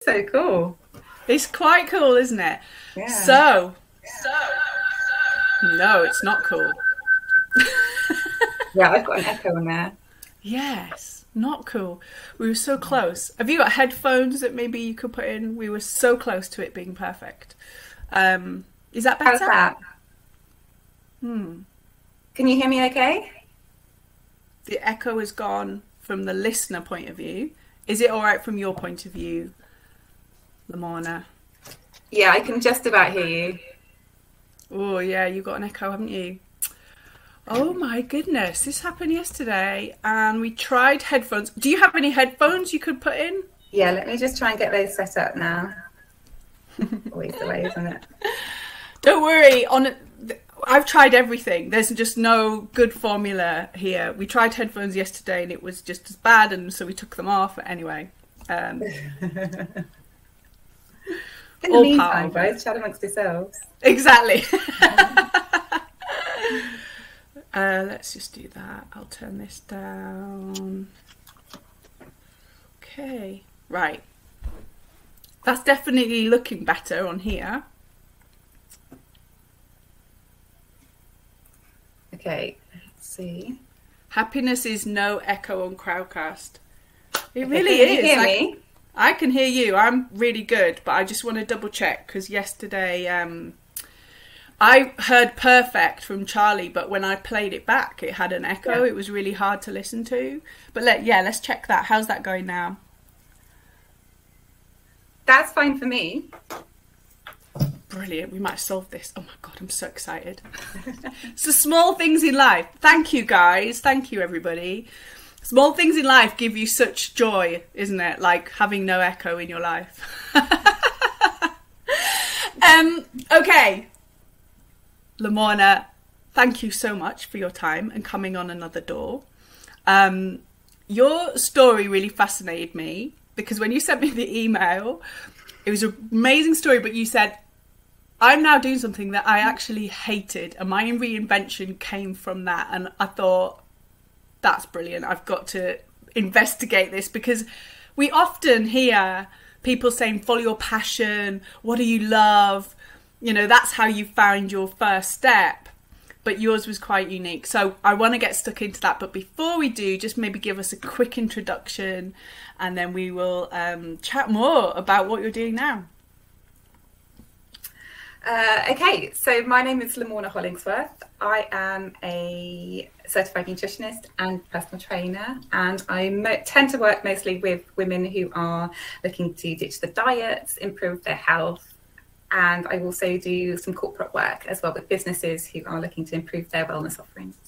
So cool. It's quite cool, isn't it? Yeah. So, so, no, it's not cool. yeah, I've got an echo in there. Yes, not cool. We were so close. Have you got headphones that maybe you could put in? We were so close to it being perfect. Um, is that better? How's that? Hmm. Can you hear me okay? The echo is gone from the listener point of view. Is it all right from your point of view, Lamorna? Yeah, I can just about hear you. Oh, yeah, you got an echo, haven't you? Oh my goodness, this happened yesterday and we tried headphones. Do you have any headphones you could put in? Yeah, let me just try and get those set up now. Always the way, isn't it? Don't worry, on I've tried everything. There's just no good formula here. We tried headphones yesterday and it was just as bad and so we took them off anyway. Um, In the meantime, guys, chat amongst yourselves. Exactly. Uh, let's just do that. I'll turn this down. Okay, right. That's definitely looking better on here. Okay, let's see. Happiness is no echo on Crowdcast. It really can is. You hear me? I can hear you. I'm really good, but I just want to double check because yesterday um, I heard perfect from Charlie, but when I played it back, it had an echo. Yeah. It was really hard to listen to. But let, yeah, let's check that. How's that going now? That's fine for me. Brilliant. We might solve this. Oh my God, I'm so excited. it's the small things in life. Thank you, guys. Thank you, everybody. Small things in life give you such joy, isn't it? Like having no echo in your life. um, okay. Lamorna, thank you so much for your time and coming on another door. Um, your story really fascinated me because when you sent me the email, it was an amazing story, but you said, I'm now doing something that I actually hated, and my reinvention came from that. And I thought, that's brilliant. I've got to investigate this because we often hear people saying, follow your passion, what do you love? You know, that's how you found your first step. But yours was quite unique. So I want to get stuck into that. But before we do, just maybe give us a quick introduction and then we will um, chat more about what you're doing now. Uh, okay, so my name is Lamorna Hollingworth. I am a certified nutritionist and personal trainer, and I mo- tend to work mostly with women who are looking to ditch the diets, improve their health, and I also do some corporate work as well with businesses who are looking to improve their wellness offerings.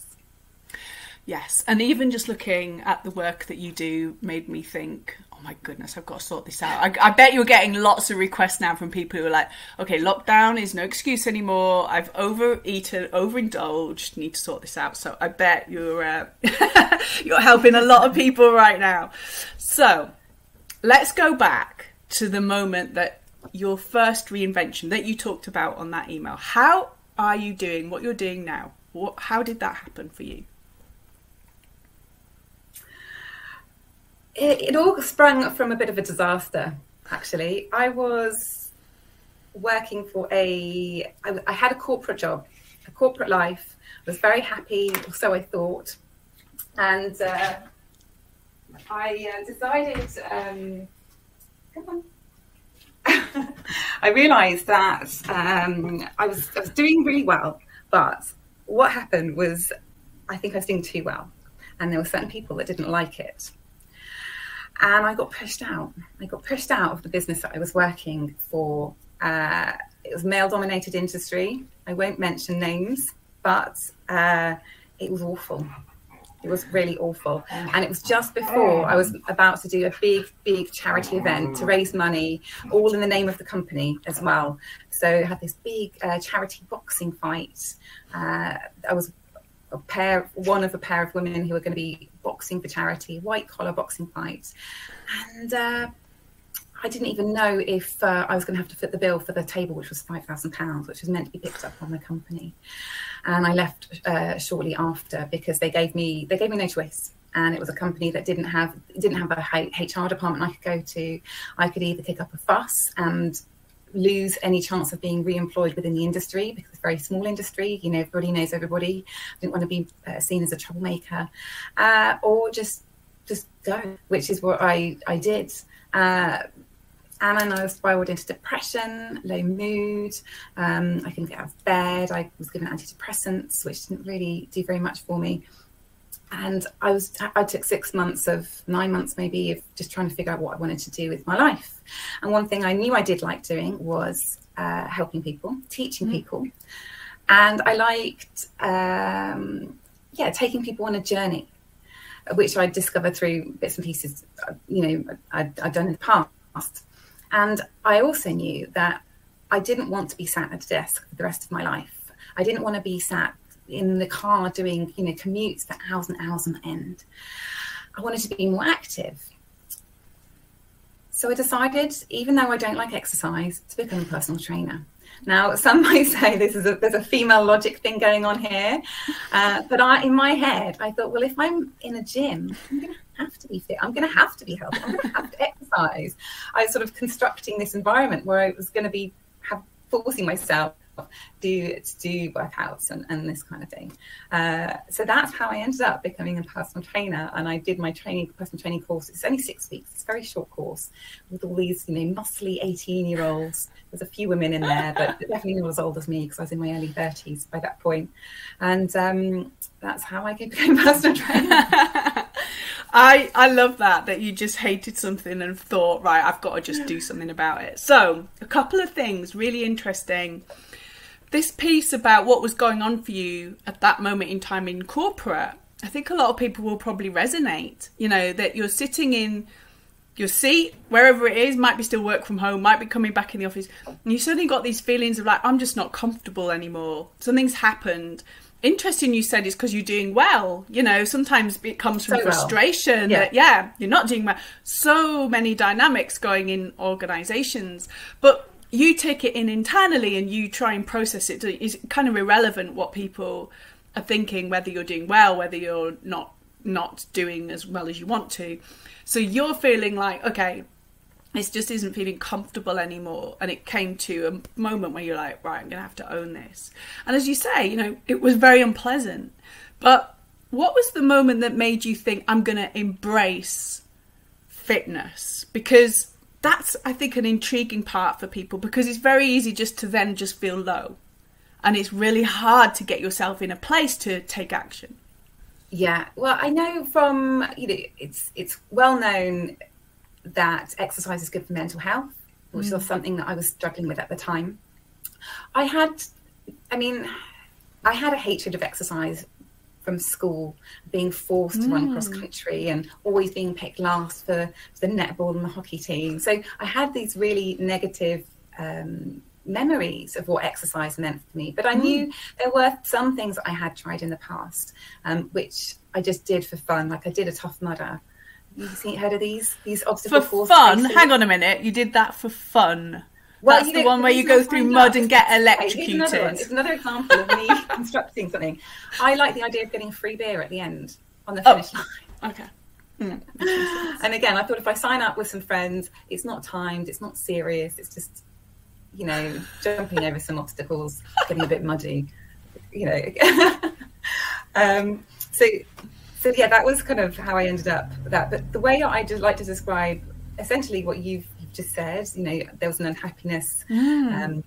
Yes, and even just looking at the work that you do made me think, oh my goodness, I've got to sort this out. I, I, bet you're getting lots of requests now from people who are like, okay, lockdown is no excuse anymore. I've overeaten, overindulged, need to sort this out. So I bet you're uh, you're helping a lot of people right now. So let's go back to the moment that your first reinvention that you talked about on that email. How are you doing what you're doing now? What, how did that happen for you? It, it all sprung from a bit of a disaster, actually. I was working for a, I, I had a corporate job, a corporate life, I was very happy, or so I thought. And uh, I uh, decided, um, come on. I realised that um, I was I was doing really well, but what happened was I think I was doing too well, and there were certain people that didn't like it, and I got pushed out. I got pushed out of the business that I was working for. Uh, it was male-dominated industry. I won't mention names, but uh, it was awful. It was really awful. And it was just before I was about to do a big, big charity event to raise money, all in the name of the company as well. So I had this big uh, charity boxing fight. Uh, I was a pair, one of a pair of women who were going to be boxing for charity, white collar boxing fights, And uh, I didn't even know if uh, I was going to have to foot the bill for the table, which was £5,000, which was meant to be picked up on the company and I left uh, shortly after because they gave me they gave me no choice. and it was a company that didn't have didn't have a HR department I could go to. I could either kick up a fuss and lose any chance of being re-employed within the industry because it's a very small industry. You know, everybody knows everybody. I didn't want to be uh, seen as a troublemaker, uh, or just just go, which is what I I did. Uh, and I was spiraled into depression, low mood. Um, I couldn't get out of bed. I was given antidepressants, which didn't really do very much for me and I was I took six months of nine months maybe of just trying to figure out what I wanted to do with my life. And one thing I knew I did like doing was uh, helping people, teaching mm. people, and I liked um, yeah taking people on a journey, which I discovered through bits and pieces uh, you know I'd, I'd done in the past. And I also knew that I didn't want to be sat at a desk for the rest of my life. I didn't want to be sat in the car doing, you know, commutes for hours and hours on end. I wanted to be more active. So I decided, even though I don't like exercise, to become a personal trainer. Now, some might say this is a, there's a female logic thing going on here, uh, but I, in my head, I thought, well, if I'm in a gym, I'm going to have to be fit. I'm going to have to be healthy. I'm going to have to exercise. I was sort of constructing this environment where I was going to be have, forcing myself do to do workouts and, and this kind of thing. Uh, so that's how I ended up becoming a personal trainer. And I did my training personal training course. It's only six weeks. It's a very short course with all these you know muscly eighteen year olds. There's a few women in there, but definitely not as old as me because I was in my early thirties by that point. And um, that's how I became a personal trainer. I I love that that you just hated something and thought right I've got to just do something about it. So a couple of things really interesting this piece about what was going on for you at that moment in time in corporate, I think a lot of people will probably resonate. You know, that you're sitting in your seat, wherever it is, might be still work from home, might be coming back in the office, and you suddenly got these feelings of like, I'm just not comfortable anymore. Something's happened. Interesting you said it's because you're doing well. You know, sometimes it comes from so frustration well. yeah. that, yeah, you're not doing well. So many dynamics going in organizations. But you take it in internally and you try and process it. It's kind of irrelevant what people are thinking whether you're doing well whether you're not not doing as well as you want to. So you're feeling like okay this just isn't feeling comfortable anymore. And it came to a moment where you're like right i'm gonna have to own this. And as you say you know it was very unpleasant. But what was the moment that made you think i'm gonna embrace fitness? Because that's I think an intriguing part for people because it's very easy just to then just feel low. And it's really hard to get yourself in a place to take action. Yeah. Well, I know from you know it's it's well known that exercise is good for mental health, which mm. was something that I was struggling with at the time. I had I mean, I had a hatred of exercise from school, being forced mm. to run cross mm. country and always being picked last for the netball and the hockey team. So I had these really negative um, memories of what exercise meant for me. But I mm. knew there were some things I had tried in the past, um, which I just did for fun. Like I did a Tough Mudder. You seen heard of these these obstacle for fun? Races? Hang on a minute. You did that for fun. Well, That's the one where you go through mud and get electrocuted. Another it's another example of me constructing something. I like the idea of getting free beer at the end on the oh, finish oh. line. Okay. Mm. and again, I thought if I sign up with some friends, it's not timed, it's not serious, it's just, you know, jumping over some obstacles, getting a bit muddy, you know. um, so, so yeah, that was kind of how I ended up with that. But the way I just like to describe essentially what you've just said. You know, there was an unhappiness. Mm. Um,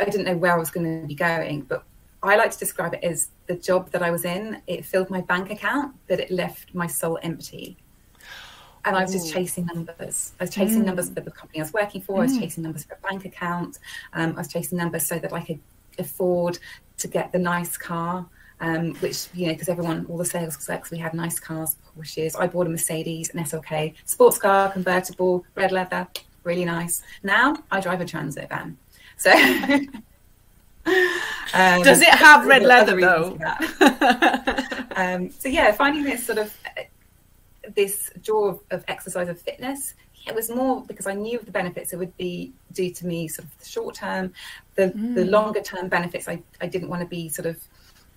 I didn't know where I was going to be going, but I like to describe it as the job that I was in. It filled my bank account, but it left my soul empty. And I was just chasing numbers. I was chasing mm. numbers for the company I was working for. Mm. I was mm. chasing numbers for a bank account. Um, I was chasing numbers so that I could afford to get the nice car um, which you know because everyone, all the sales execs, we had nice cars, Porsches. I bought a Mercedes, an SLK, sports car, convertible, red leather, really nice. Now I drive a transit van. So. um, Does it have red leather though? um, so yeah, finding this sort of this draw of, of exercise of fitness it was more because I knew of the benefits it would be due to me sort of the short term, the mm. the longer term benefits I, I didn't want to be sort of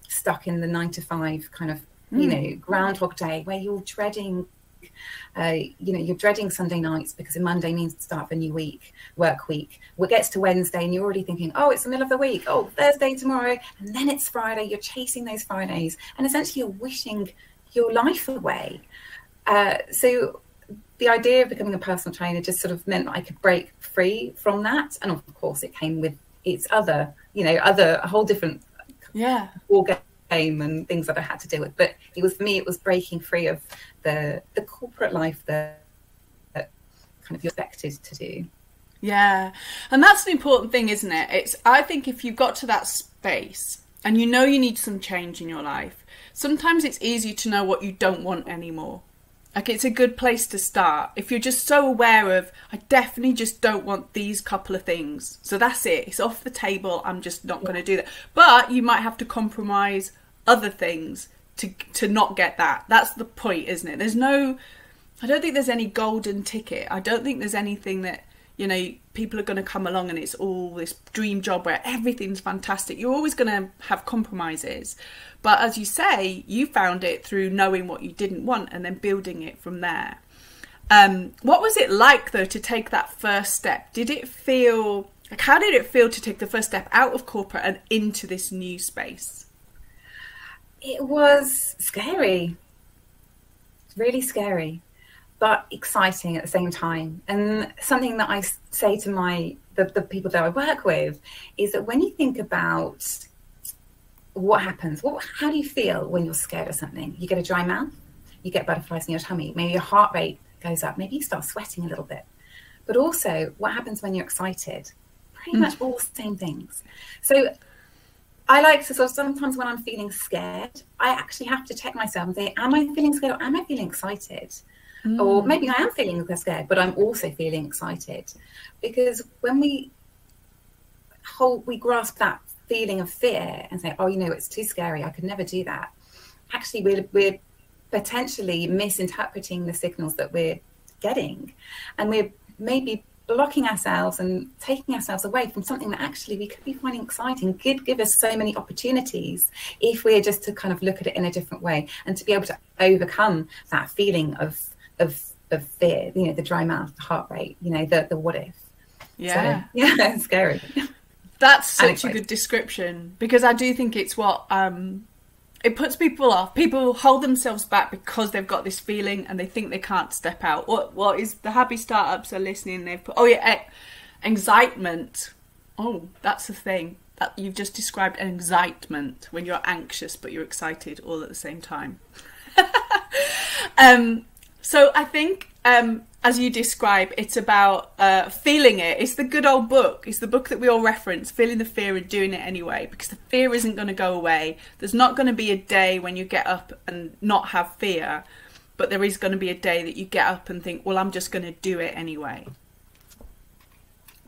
stuck in the nine to five kind of mm. you know, Groundhog Day, where you're dreading uh, you know, you're dreading Sunday nights because a Monday means the start of a new week, work week. What gets to Wednesday and you're already thinking, oh, it's the middle of the week. Oh, Thursday tomorrow. And then it's Friday. You're chasing those Fridays. And essentially you're wishing your life away. Uh, so the idea of becoming a personal trainer just sort of meant that I could break free from that. And of course, it came with its other, you know, other, a whole different yeah game and things that I had to deal with. But it was for me, it was breaking free of the the corporate life that, that kind of you're expected to do. Yeah, and that's an important thing, isn't it? It's I think if you got to that space and you know you need some change in your life, sometimes it's easy to know what you don't want anymore. Like it's a good place to start. If you're just so aware of, I definitely just don't want these couple of things. So that's it. It's off the table. I'm just not yeah. going to do that. But you might have to compromise other things to to not get that. That's the point, isn't it? There's no I don't think there's any golden ticket. I don't think there's anything that you know people are going to come along and it's all this dream job where everything's fantastic. You're always going to have compromises. But as you say you found it through knowing what you didn't want and then building it from there. Um, what was it like though to take that first step? Did it feel like how did it feel to take the first step out of corporate and into this new space? It was scary. Really scary but exciting at the same time. And something that I say to my the, the people that I work with is that when you think about what happens, what how do you feel when you're scared of something? You get a dry mouth, you get butterflies in your tummy, maybe your heart rate goes up, maybe you start sweating a little bit. But also, what happens when you're excited? Pretty mm. much all the same things. So I like to sort of sometimes when I'm feeling scared, I actually have to check myself and say, Am I feeling scared or am I feeling excited? Mm. Or maybe I am feeling scared, but I'm also feeling excited. Because when we hold, we grasp that feeling of fear and say, oh, you know, it's too scary. I could never do that. Actually, we're, we're potentially misinterpreting the signals that we're getting. And we're maybe blocking ourselves and taking ourselves away from something that actually we could be finding exciting could give us so many opportunities if we're just to kind of look at it in a different way and to be able to overcome that feeling of of of fear, you know, the dry mouth, the heart rate, you know, the the what if. Yeah. So, yeah, scary. That's such a good description because I do think it's what um it puts people off. People hold themselves back because they've got this feeling and they think they can't step out. What what is the happy startups are listening? They've put oh yeah, excitement. Oh, that's the thing that you've just described. An excitement when you're anxious but you're excited all at the same time. um, so I think, um, as you describe, it's about uh, feeling it. It's the good old book. It's the book that we all reference, feeling the fear and doing it anyway, because the fear isn't going to go away. There's not going to be a day when you get up and not have fear, but there is going to be a day that you get up and think, well, I'm just going to do it anyway.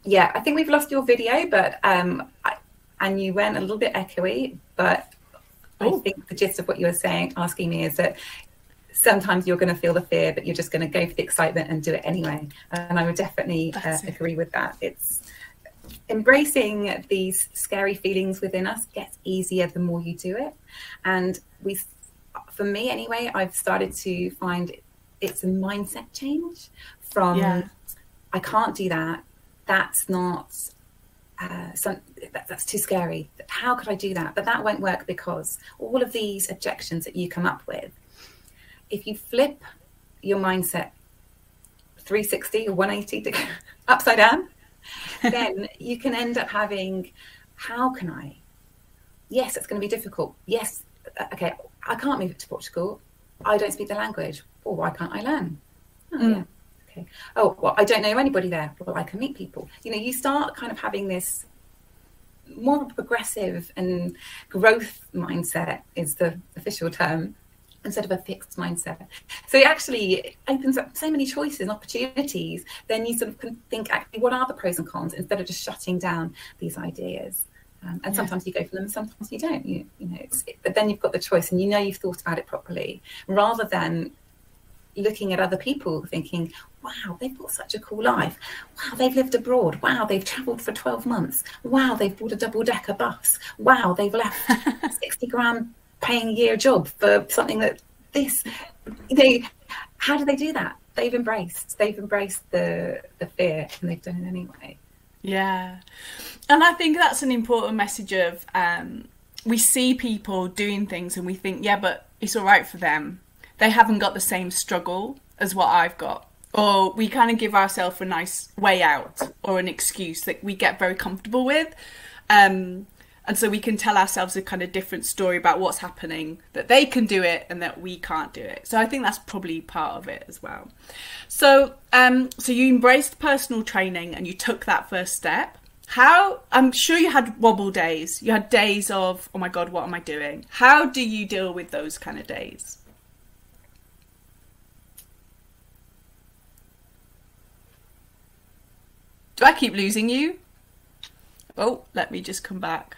Yeah, I think we've lost your video, but um, I, and you went a little bit echoey, but I think the gist of what you were saying, asking me, is that sometimes you're going to feel the fear, but you're just going to go for the excitement and do it anyway. And I would definitely uh, agree with that. It's embracing these scary feelings within us gets easier the more you do it. And we, for me anyway, I've started to find it's a mindset change from yeah. I can't do that. That's not uh, some, that, that's too scary. How could I do that? But that won't work because all of these objections that you come up with if you flip your mindset 360 or 180 to, upside down, then you can end up having, how can I? Yes, it's going to be difficult. Yes, uh, okay, I can't move to Portugal. I don't speak the language. Well, why can't I learn? Oh, mm. yeah. Okay. Oh, well, I don't know anybody there. Well, I can meet people. You know, you start kind of having this more progressive and growth mindset is the official term instead of a fixed mindset. So it actually opens up so many choices and opportunities. Then you sort of can think, actually, what are the pros and cons instead of just shutting down these ideas. Um, and yeah. sometimes you go for them, sometimes you don't. You, you know, it, but then you've got the choice, and you know you've thought about it properly, rather than looking at other people thinking, wow, they've got such a cool life. Wow, they've lived abroad. Wow, they've travelled for 12 months. Wow, they've bought a double decker bus. Wow, they've left 60 grand paying year job for something that this, they how do they do that? They've embraced, they've embraced the the fear, and they've done it anyway. Yeah, and I think that's an important message of um, we see people doing things and we think, yeah, but it's all right for them. They haven't got the same struggle as what I've got. Or we kind of give ourselves a nice way out or an excuse that we get very comfortable with. Um, and so we can tell ourselves a kind of different story about what's happening that they can do it and that we can't do it. So i think that's probably part of it as well. So um so you embraced personal training and you took that first step. How i'm sure you had wobble days. You had days of oh my god what am i doing? How do you deal with those kind of days? Do i keep losing you? Oh let me just come back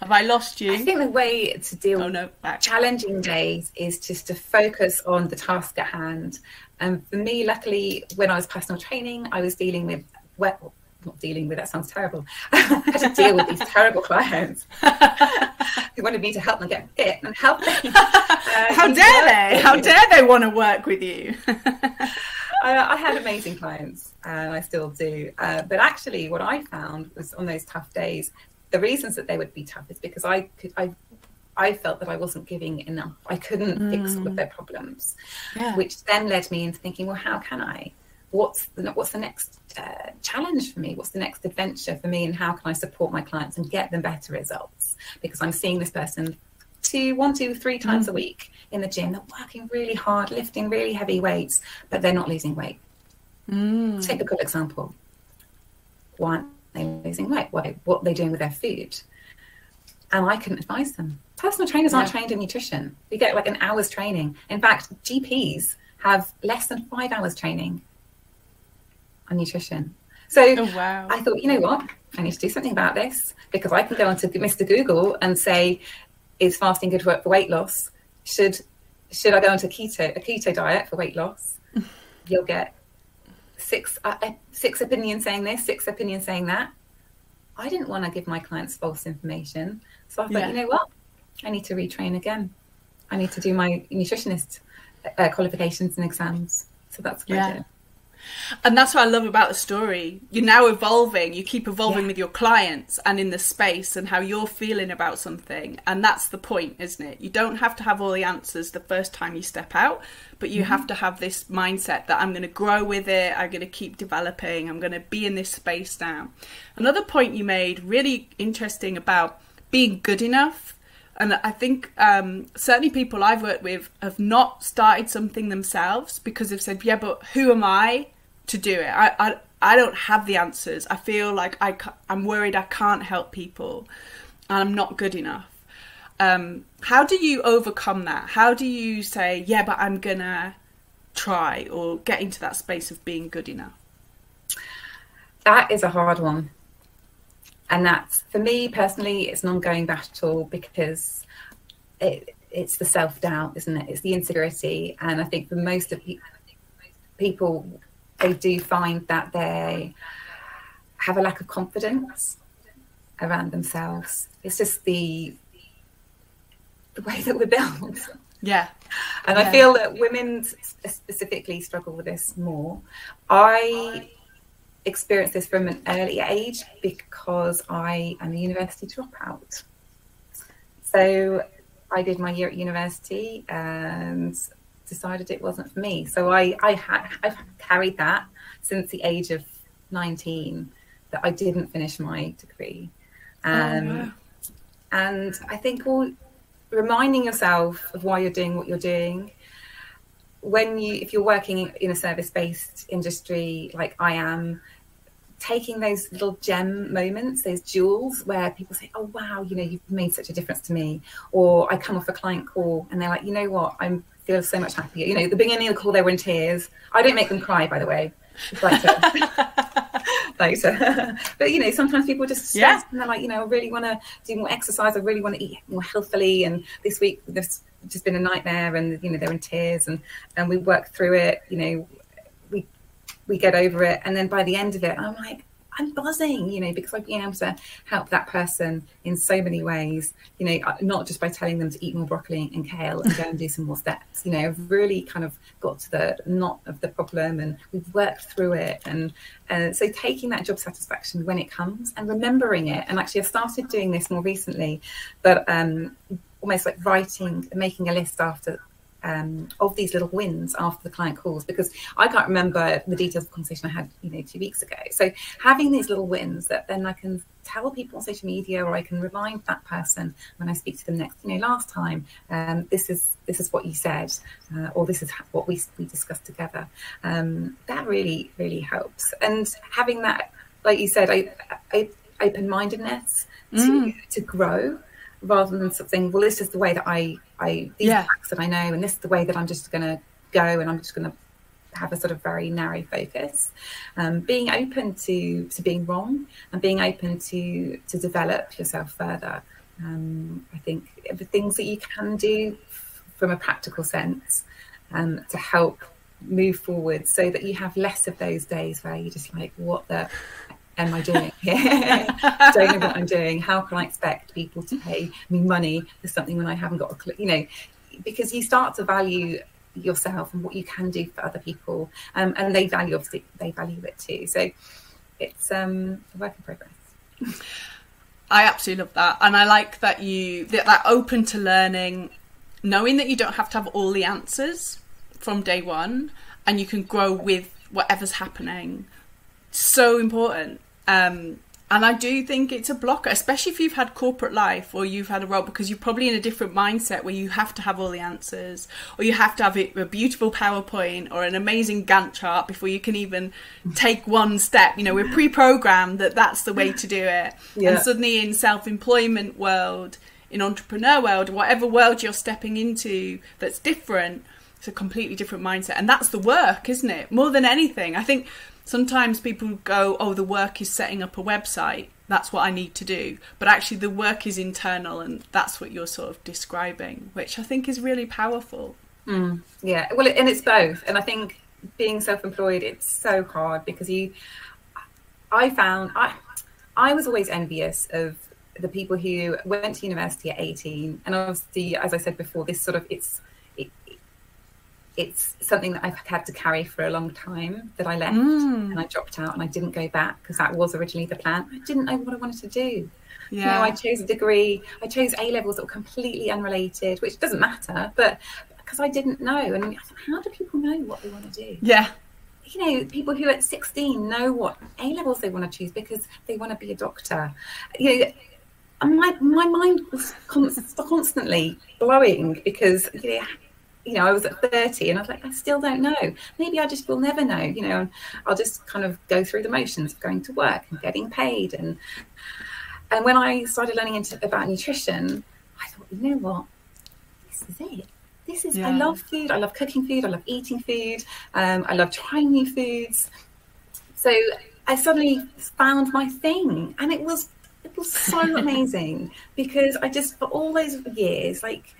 have I lost you? I think the way to deal oh, no, with challenging days is just to focus on the task at hand. And for me, luckily, when I was personal training, I was dealing with well, not dealing with that sounds terrible. I had to deal with these terrible clients who wanted me to help them get fit and help them. Uh, How dare they? How dare they want to work with you? I, I, had amazing clients, and I still do. Uh, but actually, what I found was on those tough days, the reasons that they would be tough is because I could I I felt that I wasn't giving enough. I couldn't mm. fix all of their problems, yeah. which then led me into thinking, well, how can I? What's the what's the next uh, challenge for me? What's the next adventure for me? And how can I support my clients and get them better results? Because I'm seeing this person two, one, two, three times mm. a week in the gym. They're working really hard, lifting really heavy weights, but they're not losing weight. Mm. Typical example. One, they're losing weight, what, what they're doing with their food. And I couldn't advise them. Personal trainers aren't trained in nutrition. We get like an hour's training. In fact, GPs have less than five hours training on nutrition. So oh, wow. I thought, you know what? I need to do something about this because I can go onto Mr. Google and say, is fasting good for weight loss? Should should I go onto keto a keto diet for weight loss? You'll get six uh, uh, six opinions saying this, six opinions saying that. I didn't want to give my clients false information, so I thought, yeah. you know what, I need to retrain again. I need to do my nutritionist uh, qualifications and exams. So that's what yeah. I did. And that's what I love about the story. You're now evolving, you keep evolving yeah. with your clients and in the space and how you're feeling about something. And that's the point, isn't it? You don't have to have all the answers the first time you step out, but you mm-hmm. have to have this mindset that I'm going to grow with it, I'm going to keep developing, I'm going to be in this space now. Another point you made, really interesting about being good enough and I think um, certainly people I've worked with have not started something themselves because they've said, "Yeah, but who am I to do it? I I, I don't have the answers. I feel like I I'm worried I can't help people, and I'm not good enough." Um, how do you overcome that? How do you say, "Yeah, but I'm gonna try," or get into that space of being good enough? That is a hard one and that's for me personally it's an ongoing battle because it, it's the self-doubt isn't it it's the insecurity and i think for most of people they do find that they have a lack of confidence around themselves it's just the the way that we're built yeah and yeah. i feel that women specifically struggle with this more i experienced this from an early age because I am a university dropout. So I did my year at university and decided it wasn't for me. So I, I had I've carried that since the age of 19 that I didn't finish my degree. Oh, um, oh, wow. And I think all reminding yourself of why you're doing what you're doing when you if you're working in a service based industry like I am taking those little gem moments, those jewels where people say, Oh wow, you know, you've made such a difference to me. Or I come off a client call and they're like, you know what, I'm feel so much happier. You know, the beginning of the call they were in tears. I don't make them cry, by the way. Like uh, later. Uh, but you know, sometimes people just stress yeah. and they're like, you know, I really want to do more exercise. I really want to eat more healthily. And this week, there's just been a nightmare, and you know, they're in tears, and and we work through it. You know, we we get over it, and then by the end of it, I'm like, I'm buzzing, you know, because I've been able to help that person in so many ways, you know, uh, not just by telling them to eat more broccoli and kale and go and do some more steps. You know, I've really kind of got to the knot of the problem and we've worked through it. And uh, so taking that job satisfaction when it comes and remembering it. And actually, I've started doing this more recently, but um, almost like writing, making a list after um, of these little wins after the client calls because I can't remember the details of the conversation I had, you know, two weeks ago. So having these little wins that then I can tell people on social media or I can remind that person when I speak to them next, you know, last time, um, this is this is what you said, uh, or this is what we we discussed together. Um, that really really helps, and having that, like you said, I, I open mindedness to mm. to grow rather than something. Well, this is the way that I I these yeah. facts that I know, and this is the way that I'm just going to go, and I'm just going to have a sort of very narrow focus. Um, being open to to being wrong and being open to to develop yourself further. Um, I think the things that you can do from a practical sense um, to help move forward so that you have less of those days where you're just like, what the am I doing here? Don't know what I'm doing. How can I expect people to pay me money for something when I haven't got a clue? You know, because you start to value yourself and what you can do for other people, um, and they value obviously they value it too. So it's um, a work in progress. I absolutely love that, and I like that you that, that open to learning, knowing that you don't have to have all the answers from day one, and you can grow with whatever's happening. So important um, and I do think it's a blocker, especially if you've had corporate life or you've had a role, because you're probably in a different mindset where you have to have all the answers, or you have to have a beautiful PowerPoint or an amazing Gantt chart before you can even take one step. You know, we're pre-programmed that that's the way to do it, yeah. and suddenly in self-employment world, in entrepreneur world, whatever world you're stepping into that's different, it's a completely different mindset, and that's the work, isn't it? More than anything, I think sometimes people go, oh, the work is setting up a website. That's what I need to do. But actually, the work is internal, and that's what you're sort of describing, which I think is really powerful. Mm, yeah, well, and it's both. And I think being self-employed, it's so hard because you. I found I, I was always envious of the people who went to university at 18 and obviously as i said before this sort of it's it's something that I've had to carry for a long time that I left mm. and I dropped out and I didn't go back because that was originally the plan. I didn't know what I wanted to do. Yeah. You know, I chose a degree, I chose A levels that were completely unrelated, which doesn't matter, but because I didn't know. And I thought, how do people know what they want to do? Yeah. You know, people who are at 16 know what A levels they want to choose because they want to be a doctor. You know, my, my mind was constantly blowing because you know, you know, I was at 30 and I was like, I still don't know. Maybe I just will never know, you know, I'll just kind of go through the motions of going to work and getting paid. And and when I started learning into, about nutrition, I thought, you know what? This is it. This is, yeah. I love food. I love cooking food. I love eating food. Um, I love trying new foods. So I suddenly found my thing and it was, it was so amazing because I just, for all those years, like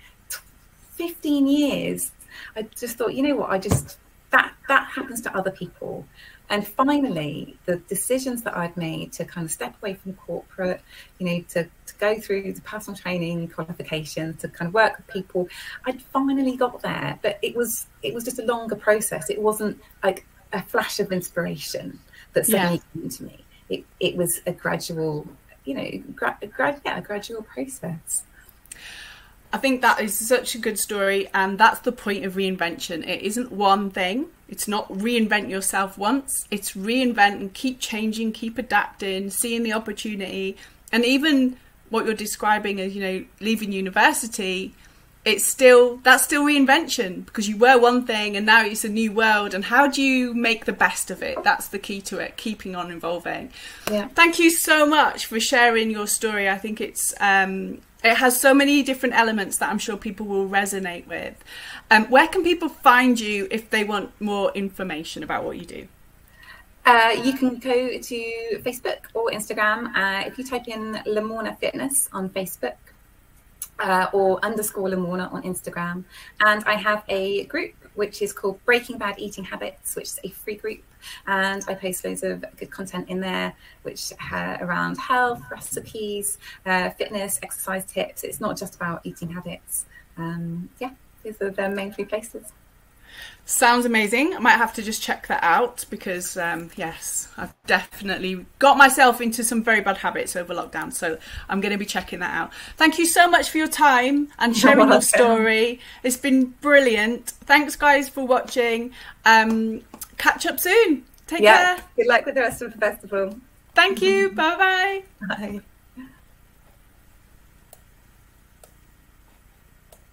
15 years, I just thought, you know what, I just, that, that happens to other people. And finally, the decisions that I'd made to kind of step away from corporate, you know, to, to go through the personal training qualifications, to kind of work with people, I'd finally got there. But it was it was just a longer process. It wasn't like a flash of inspiration that suddenly yeah. came to me. It it was a gradual, you know, gra- gra- yeah, a gradual process. I think that is such a good story, and that's the point of reinvention. It isn't one thing. It's not reinvent yourself once. It's reinvent and keep changing, keep adapting, seeing the opportunity, and even what you're describing as you know leaving university. It's still that's still reinvention because you were one thing and now it's a new world. And how do you make the best of it? That's the key to it. Keeping on evolving. Yeah. Thank you so much for sharing your story. I think it's um, it has so many different elements that I'm sure people will resonate with. Um, where can people find you if they want more information about what you do? Uh, you can go to Facebook or Instagram. Uh, if you type in Lamorna Fitness on Facebook, uh, or underscore Lamorna on Instagram. And I have a group which is called Breaking Bad Eating Habits, which is a free group. And I post loads of good content in there, which uh, around health, recipes, uh, fitness, exercise tips. It's not just about eating habits. Um, yeah, these are the main three places. Sounds amazing. I might have to just check that out because, um, yes, I've definitely got myself into some very bad habits over lockdown. So I'm going to be checking that out. Thank you so much for your time and sharing your story. It's been brilliant. Thanks, guys, for watching. Um, catch up soon. Take yeah. care. Good luck with the rest of the festival. Thank you. Bye-bye. Bye.